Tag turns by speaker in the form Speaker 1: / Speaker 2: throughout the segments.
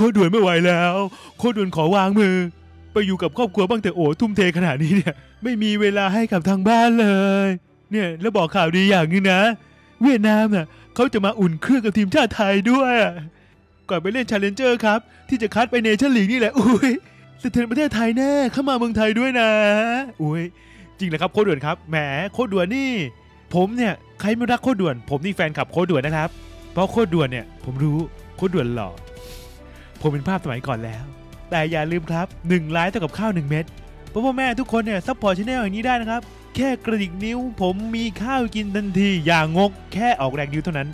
Speaker 1: โค้ชด่วนไม่ไหวแล้ว โค้ชด่วนขอวางมือ ไปอยู่กับครอบครัวบ้างแต่โอ้ทุ่มเทขนาดนี้เนี่ย ไม่มีเวลาให้กับทางบ้านเลย เนี่ยแล้วบอกข่าวดีอย่างนึงนะ เวียดนามน่ะเขาจะมาอุ่นเครื่องกับทีมชาติไทยด้วยก่อนไปเล่นชาเลนเจอร์ครับ ที่จะคัดไปเนชั่นลีกนี่แหละอุ้ยสะเทือนประเทศไทยแน่เข้ามาเมืองไทยด้วยนะอุ้ยจริงเหรอครับโค้ชด่วนครับแหมโค้ชด่วนนี่ ผมเนี่ยใครไม่รักโค้ชด่วน ผมนี่แฟนคลับโค้ชด่วนนะครับ เพราะโค้ชด่วนเนี่ยผมรู้โค้ชด่วนหล่อ ผมเป็นภาพสมัยก่อนแล้ว แต่อย่าลืมครับ1ไลค์เท่ากับข้าว 1 เม็ดพราพ่อแม่ทุกคนเนี่ยซัพพอร์ตช anel อย่างนี้ได้นะครับ แค่กระดิกนิ้ว ผมมีข้าวกินทันที อย่างก แค่ออกแรงนิ้วเท่านั้น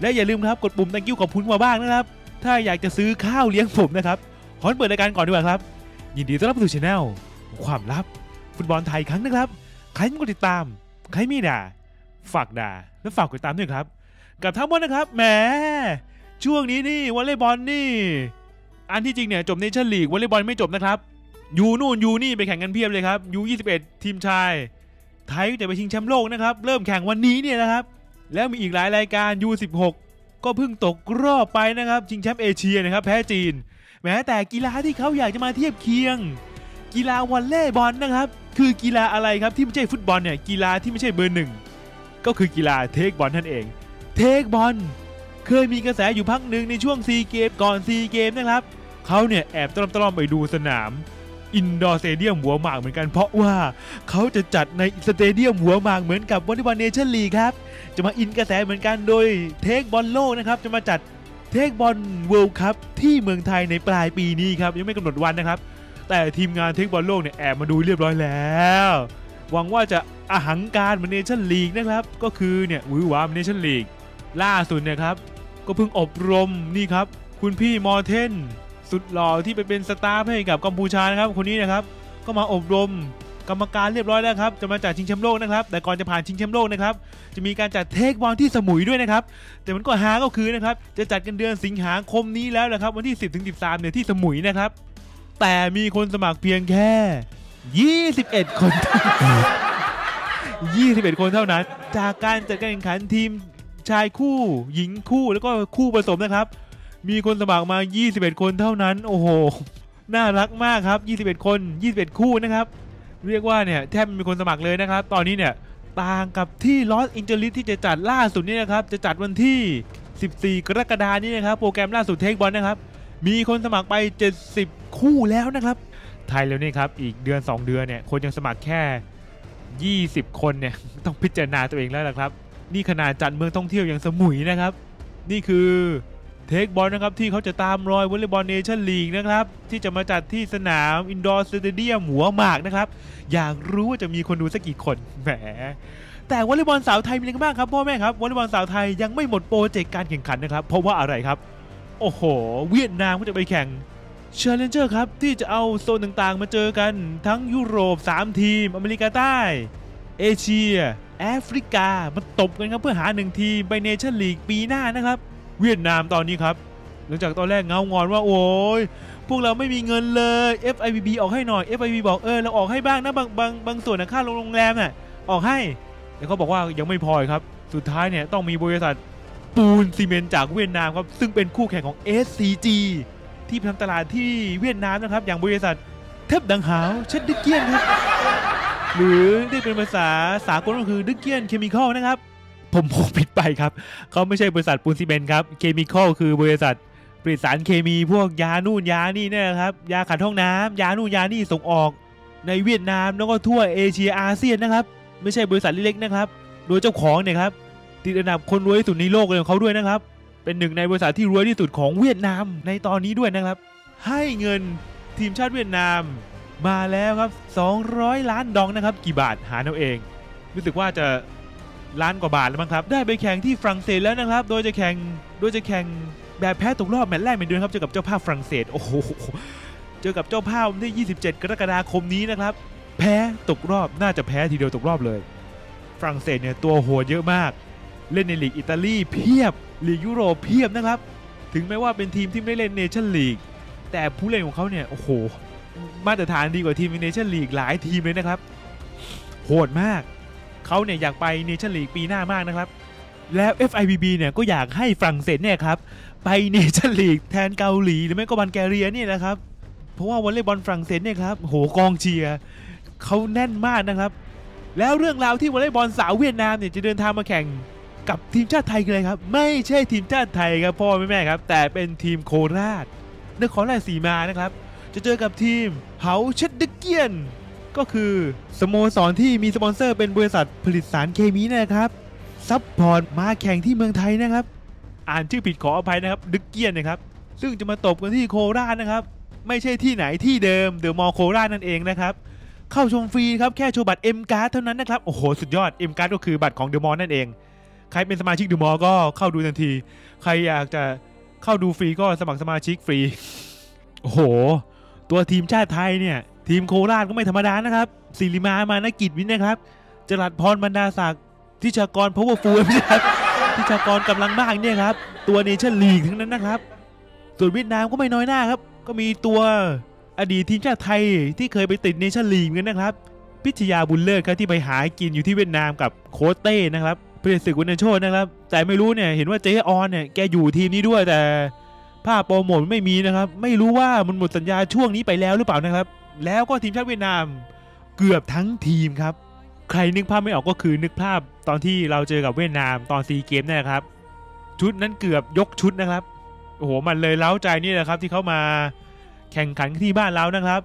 Speaker 1: และอย่าลืมครับกดปุ่ม thank you ขอบคุณมาบ้างนะครับ ถ้าอยากจะซื้อข้าวเลี้ยงผมนะครับขอเปิดรายการก่อนดีกว่าครับ ยินดีต้อนรับสู่ช anel ความลับ ฟุตบอลไทยครั้งนะครับ ใครไม่กดติดตาม ใครไม่ด่า ฝากด่า และฝากกดติดตามด้วยครับ กับทั้งหมดนะครับ แหม ช่วงนี้นี่วอลเลย์บอลนี่ อันที่จริงเนี่ยจบเนชั่นลีกวอลเลย์บอลไม่จบนะครับยูนู่นยูนี่ไปแข่งกันเพียบเลยครับยู21 ทีมชาย ไทยจะไปชิงแชมป์โลกนะครับ เริ่มแข่งวันนี้เนี่ยนะครับ แล้วมีอีกหลายรายการยู16 ก็เพิ่งตกรอบไปนะครับ ชิงแชมป์เอเชียนะครับ แพ้จีน แม้แต่กีฬาที่เขาอยากจะมาเทียบเคียง กีฬาวอลเลย์บอลนะครับ คือกีฬาอะไรครับที่ไม่ใช่ฟุตบอลเนี่ยกีฬาที่ไม่ใช่เบอร์หนึ่งก็คือกีฬาเทคบอลนั่นเอง เทคบอลเคยมีกระแสอยู่พักหนึ่งในช่วงซีเกมก่อนซีเกมนะครับ เขาเนี่ยแอบด้อมๆไปดูสนามอินดอร์สเตเดียมหัวหมากเหมือนกัน เพราะว่าเขาจะจัดในสเตเดียมหัวหมากเหมือนกับวอลเลย์บอลเนชั่นลีกครับ จะมาอินกระแสเหมือนกันโดยเทคบอลโลกนะครับ จะมาจัดเทคบอลเวิลด์คัพที่เมืองไทยในปลายปีนี้ครับ ยังไม่กำหนดวันนะครับ แต่ทีมงานเทคบอลโลกเนี่ยแอบมาดูเรียบร้อยแล้ว หวังว่าจะอลังการเหมือนเนชั่นลีกนะครับก็คือเนี่ยวิววามเนชั่นลีกล่าสุดเนี่ยครับก็เพิ่งอบรมนี่ครับคุณพี่มอร์เทน สุดหล่อที่ไปเป็น staff ให้กับกัมพูชานะครับคนนี้นะครับ ก็มาอบรมกรรมการเรียบร้อยแล้วครับจะมาจัดชิงแชมป์โลกนะครับ แต่ก่อนจะผ่านชิงแชมป์โลกนะครับ จะมีการจัดเทคบอลที่สมุยด้วยนะครับ แต่มันก็ฮาก็คือนะครับ จะจัดกันเดือนสิงหาคมนี้แล้วนะครับ วันที่ 10ถึง13 เนี่ยที่สมุยนะครับ แต่มีคนสมัครเพียงแค่ 21 คน 21 คนเท่านั้น จากการจัดการแข่งขันทีมชายคู่ หญิงคู่แล้วก็คู่ผสมนะครับ มีคนสมัครมา 21 คนเท่านั้น โอ้โห น่ารักมากครับ 21 คน 21 คู่นะครับ เรียกว่าเนี่ยแทบไม่มีคนสมัครเลยนะครับ ตอนนี้เนี่ยต่างกับที่ลอส a อนเจลิสที่จะจัดล่าสุดนี่นะครับ จะจัดวันที่ 14 กรกฎาคมนี้นะครับ โปรแกรมล่าสุดเทคบอลนะครับ มีคนสมัครไป 70 คู่แล้วนะครับ ไทยแล้วนี่ครับ อีกเดือน 2 เดือนเนี่ยคนยังสมัครแค่ 20 คนเนี่ยต้องพิจารณาตัวเองแล้วล่ะครับ นี่ขนาดจัดเมืองท่องเที่ยวอย่างสมุยนะครับ นี่คือ เทคบอลนะครับที่เขาจะตามรอยวอลเลย์บอลเนชั่นลีกนะครับที่จะมาจัดที่สนามอินดอร์สเตเดียมหัวหมากนะครับอยากรู้ว่าจะมีคนดูสักกี่คนแหมแต่วอลเลย์บอลสาวไทยมีอะไรบ้างครับพ่อแม่ครับวอลเลย์บอลสาวไทยยังไม่หมดโปรเจกต์การแข่งขันนะครับเพราะว่าอะไรครับ โอ้โห เวียดนามก็จะไปแข่ง Challenger ครับที่จะเอาโซนต่างๆ มาเจอกันทั้งยุโรป 3 ทีม อเมริกาใต้ เอเชียแอฟริกามาตบกันครับเพื่อหาหนึ่งทีมไปเนชั่นลีกปีหน้านะครับ เวียดนามตอนนี้ครับ หลังจากตอนแรกเงางอนว่าโอ้ยพวกเราไม่มีเงินเลย FIVB ออกให้หน่อย FIVB บอกเออเราออกให้บ้างนะบางบางบางส่วนนะค่าโรงแรมน่ะออกให้แต่เขาบอกว่ายังไม่พอครับ สุดท้ายเนี่ยต้องมีบริษัทปูนซีเมนต์จากเวียดนามครับซึ่งเป็นคู่แข่งของ SCG ที่ทำตลาดที่เวียดนามนะครับ อย่างบริษัทเทปดังหาวเช็ดดึกเกียนครับหรือเรียกเป็นภาษาสากลก็คือดึกเกียนเคมีคอลนะครับ ผมพูดผิดไปครับเขาไม่ใช่บริษัทปูนซีเมนต์ครับเคมีคอลคือบริษัทผลิตสารเคมีพวกยานู่นยานี่เนี่ยนะครับยาขัดห้องน้ำยานู่นยานี่ส่งออก ในเวียดนามแล้วก็ทั่วเอเชียอาเซียนนะครับ ไม่ใช่บริษัทเล็กๆนะครับ โดยเจ้าของเนี่ยครับติดอันดับคนรวยที่สุดในโลกเลยของเขาด้วยนะครับ เป็นหนึ่งในบริษัทที่รวยที่สุดของเวียดนามในตอนนี้ด้วยนะครับ ให้เงินทีมชาติเวียดนามมาแล้วครับ 200 ล้านดองนะครับ กี่บาทหาเอาเอง รู้สึกว่าจะ ล้านกว่าบาทแล้วมั้งครับ ได้ไปแข่งที่ฝรั่งเศสแล้วนะครับ โดยจะแข่ง โดยจะแข่งแบบแพ้ตกรอบแมตช์แรกเหมือนเดิมครับ เจอกับเจ้าภาพฝรั่งเศส โอ้โห เจอกับเจ้าภาพวันที่ 27 กรกฎาคมนี้นะครับ แพ้ตกรอบ น่าจะแพ้ทีเดียวตกรอบเลย ฝรั่งเศสเนี่ยตัวโหดเยอะมาก เล่นในลีกอิตาลีเพียบ ลีกยุโรปเพียบนะครับ ถึงแม้ว่าเป็นทีมที่ไม่เล่นเนชั่นลีก แต่ผู้เล่นของเขาเนี่ย โอ้โห มาตรฐานดีกว่าทีมในเนชั่นลีกหลายทีมเลยนะครับ โหดมาก เขาเนี่ยอยากไปเนชั่นลีกปีหน้ามากนะครับ แล้ว FIVB เนี่ยก็อยากให้ฝรั่งเศสเนี่ยครับไปเนชั่นลีกแทนเกาหลีหรือไม่ก็บัลแกเรียนี่แหละครับ เพราะว่าวอลเลย์บอลฝรั่งเศสเนี่ยครับโหกองเชียร์เขาแน่นมากนะครับ แล้วเรื่องราวที่วอลเลย์บอลสาวเวียดนามเนี่ยจะเดินทางมาแข่งกับทีมชาติไทยกันเลยครับ ไม่ใช่ทีมชาติไทยครับพ่อแม่แม่ครับ แต่เป็นทีมโคราชนครราชสีมานะครับ จะเจอกับทีมเฮาเชดเดเกียน ก็คือสโมสรที่มีสปอนเซอร์เป็นบริษัทผลิตสารเคมีนะครับ support มาแข่งที่เมืองไทยนะครับ อ่านชื่อผิดขออภัยนะครับดึกเกียนนะครับ ซึ่งจะมาตบกันที่โคราชนะครับ ไม่ใช่ที่ไหนที่เดิมเดอะมอลโคราชนั่นเองนะครับ เข้าชมฟรีครับแค่โชว์บัตร M Card เท่านั้นนะครับ โอ้โห สุดยอด M Card ก็คือบัตรของเดอะมอลนั่นเอง ใครเป็นสมาชิกเดอะมอลก็เข้าดูทันที ใครอยากจะเข้าดูฟรีก็สมัครสมาชิกฟรีโอ้โห ตัวทีมชาติไทยเนี่ย ทีมโคราชก็ไม่ธรรมดานะครับศิริมามานกิจวินนะครับจรัดพรบรรดาศักดิ์ทิชากรพาวเวอร์ฟูลไม่ช่ครับทิชากรกำลังมากเนี่ยครับ ตัวเนชั่นลีกทั้งนั้นนะครับ ส่วนเวียดนามก็ไม่น้อยหน้าครับ ก็มีตัวอดีตทีมชาติไทยที่เคยไปติดเนชั่นลีกเหมือนกันนะครับ พิชยาบุญเลิศครับที่ไปหากินอยู่ที่เวียดนามกับโคเต้นะครับเพื่อศึกวันโชตนะครับ แต่ไม่รู้เนี่ยเห็นว่าเจออนเนี่ยแกอยู่ทีมนี้ด้วยแต่ภาพโปรโมทไม่มีนะครับ ไม่รู้ว่ามันหมดสัญญาช่วงนี้ไปแล้วหรือเปล่านะครับ แล้วก็ทีมชาติเวียดนามเกือบทั้งทีมครับ ใครนึกภาพไม่ออกก็คือนึกภาพตอนที่เราเจอกับเวียดนามตอนซีเกมนี่ยนะครับ ชุดนั้นเกือบยกชุดนะครับโอ้โหมันเลยเล้าใจนี่แหละครับที่เขามาแข่งขันที่บ้านเรานะครับ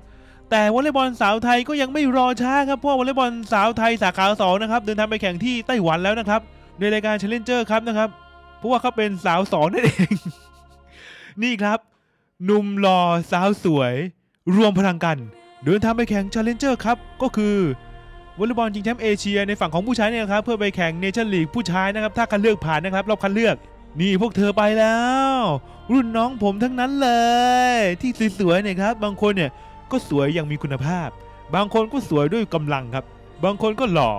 Speaker 1: แต่วอลเลย์บอลสาวไทยก็ยังไม่รอช้าครับเพราะวอลเลย์บอลสาวไทยสาขาสองนะครับเดินทางไปแข่งที่ไต้หวันแล้วนะครับ ในรายการ Challenger ครับนะครับเพราะว่าเขาเป็นสาวสองนั่นเอง นี่ครับหนุ่มหล่อสาวสวย รวมพลังกัน เดินทางไปแข่ง Challenger ครับก็คือวอลเลย์บอลชิงแชมป์เอเชียในฝั่งของผู้ชายเนี่ยนะครับเพื่อไปแข่งเนชั่นลีกผู้ชายนะครับถ้าคัดเลือกผ่านนะครับรอบคัดเลือกนี่พวกเธอไปแล้ว รุ่นน้องผมทั้งนั้นเลย ที่สวยๆเนี่ยครับ บางคนเนี่ยก็สวยอย่างมีคุณภาพ บางคนก็สวยด้วยกำลังครับ บางคนก็หล่อ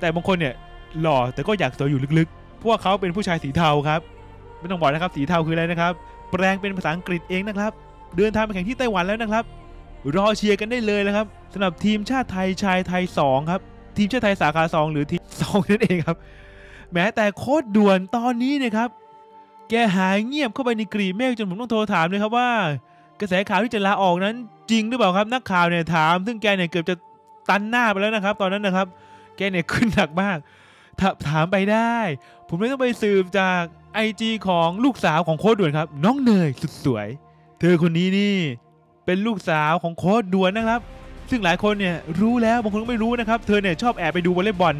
Speaker 1: แต่บางคนเนี่ยหล่อแต่ก็อยากสวยอยู่ลึกๆเพราะว่าเขาเป็นผู้ชายสีเทาครับ ไม่ต้องบอกนะครับสีเทาคืออะไรนะครับ แปลงเป็นภาษาอังกฤษเองนะครับ เดินทางไปแข่งที่ไต้หวันแล้วนะครับ รอเชียร์กันได้เลยนะครับสำหรับทีมชาติไทยชายไทย 2 ครับ ทีมชาติไทยสาขา 2 หรือทีม2นั่นเองครับ แม้แต่โค้ดด่วนตอนนี้เนะครับ แกหายเงียบเข้าไปในกรีเมฆจนผมต้องโทรถามเลยครับว่า กระแสข่าวที่จะลาออกนั้นจริงหรือเปล่าครับ นักข่าวเนี่ยถาม ซึ่งแกเนี่ยเกือบจะตันหน้าไปแล้วนะครับ ตอนนั้นนะครับ แกเนี่ยขึ้นหนักมากถาถามไปได้ ผมเลยต้องไปสืบจาก IG ของลูกสาวของโค้ชด่วนครับ น้องเนยสุดสวย เธอคนนี้นี่ เป็นลูกสาวของโค้ชด่วนนะครับ ซึ่งหลายคนเนี่ยรู้แล้วบางคนก็ไม่รู้นะครับ เธอเนี่ยชอบแอบไปดูวอลเลย์บอล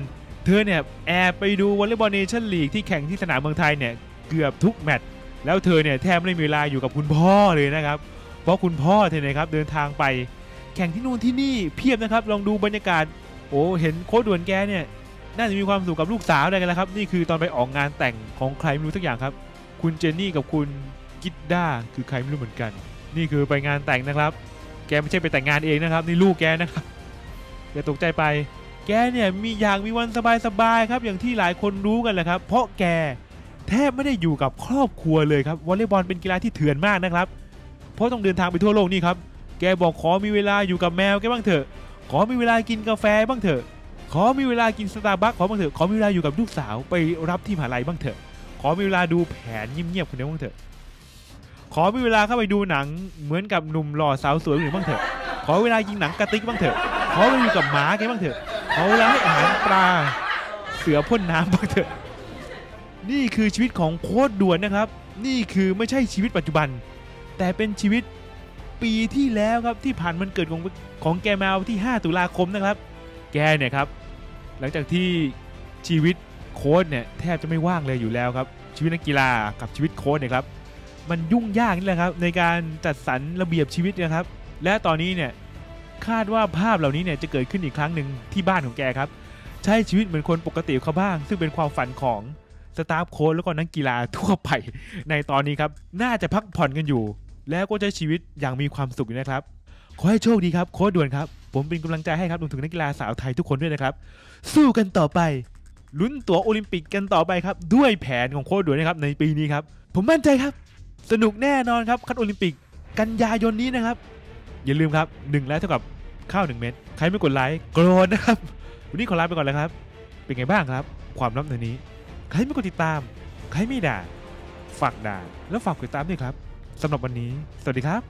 Speaker 1: เธอเนี่ยแอบไปดูวอลเลย์บอลเนชั่นลีกที่แข่งที่สนามเมืองไทยเนี่ยเกือบทุกแมตช์แล้วเธอเนี่ยแทบไม่มีเวลาอยู่กับคุณพ่อเลยนะครับ เพราะคุณพ่อเธอเนี่ยครับเดินทางไป แข่งที่นู่นที่นี่เพียบนะครับ ลองดูบรรยากาศ โอ้เห็นโค้ดด่วนแกเนี่ยน่าจะมีความสุขกับลูกสาวอะไรกันแล้วครับ นี่คือตอนไปออกงานแต่งของใครไม่รู้สักอย่างครับ คุณเจนนี่กับคุณกิดด้าคือใครไม่รู้เหมือนกัน นี่คือไปงานแต่งนะครับ แกไม่ใช่ไปแต่งงานเองนะครับ นี่ลูกแกนะครับอย่าตกใจไป แกเนี่ยมีอยากมีวันสบายๆครับ อย่างที่หลายคนรู้กันแหละครับ เพราะแกแทบไม่ได้อยู่กับครอบครัวเลยครับวอลเลย์บอลเป็นกีฬาที่เถื่อนมากนะครับ เพราะต้องเดินทางไปทั่วโลกนี่ครับ แกบอกขอมีเวลาอยู่กับแมวแกบ้างเถอะ ขอมีเวลากินกาแฟบ้างเถอะ ขอมีเวลากินสตาร์บัคขอบ้างเถอะ ขอมีเวลาอยู่กับลูกสาวไปรับที่มหาลัยบ้างเถอะ ขอมีเวลาดูแผนเงียบๆคนเดียวบ้างเถอะ ขอมีเวลาเข้าไปดูหนังเหมือนกับหนุ่มหล่อสาวสวยคนอื่นบ้างเถอะ ขอเวลายิงหนังกระติกบ้างเถอะ ขอเวลาอยู่กับหมาแกบ้างเถอะ ขอเวลาให้อาหารปลา เสือพ่นน้ำบ้างเถอะ นี่คือชีวิตของโค้ดด่วนนะครับ นี่คือไม่ใช่ชีวิตปัจจุบัน แต่เป็นชีวิตปีที่แล้วครับที่ผ่านมันเกิดของของแกมาที่ 5 ตุลาคมนะครับ แกเนี่ยครับ หลังจากที่ชีวิตโค้ดเนี่ยแทบจะไม่ว่างเลยอยู่แล้วครับ ชีวิตนักกีฬากับชีวิตโค้ดเนี่ยครับ มันยุ่งยากนี่แหละครับในการจัดสรรระเบียบชีวิตนะครับ และตอนนี้เนี่ยคาดว่าภาพเหล่านี้เนี่ยจะเกิดขึ้นอีกครั้งหนึ่งที่บ้านของแกครับ ใช้ชีวิตเหมือนคนปกติเขาบ้าง ซึ่งเป็นความฝันของสตาฟโค้ชแล้วก็นักกีฬาทั่วไปในตอนนี้ครับ น่าจะพักผ่อนกันอยู่ แล้วก็ใช้ชีวิตอย่างมีความสุขนะครับ ขอให้โชคดีครับโค้ชด่วนครับ ผมเป็นกำลังใจให้ครับรวมถึงนักกีฬาสาวไทยทุกคนด้วยนะครับ สู้กันต่อไปลุ้นตั๋วโอลิมปิกกันต่อไปครับ ด้วยแผนของโค้ชด่วนนะครับในปีนี้ครับ ผมมั่นใจครับ สนุกแน่นอนครับ คัดโอลิมปิกกันยายนนี้นะครับ อย่าลืมครับ1แล้วเท่ากับข้าว1เม็ดใครไม่กดไลค์โกรธนะครับ วันนี้ขอลาไปก่อนแล้วครับ เป็นไงบ้างครับ ความลับในนี้ ใครไม่กดติดตาม ใครไม่ด่าฝากด่าแล้วฝากกดติดตามด้วยครับสำหรับวันนี้ สวัสดีครับ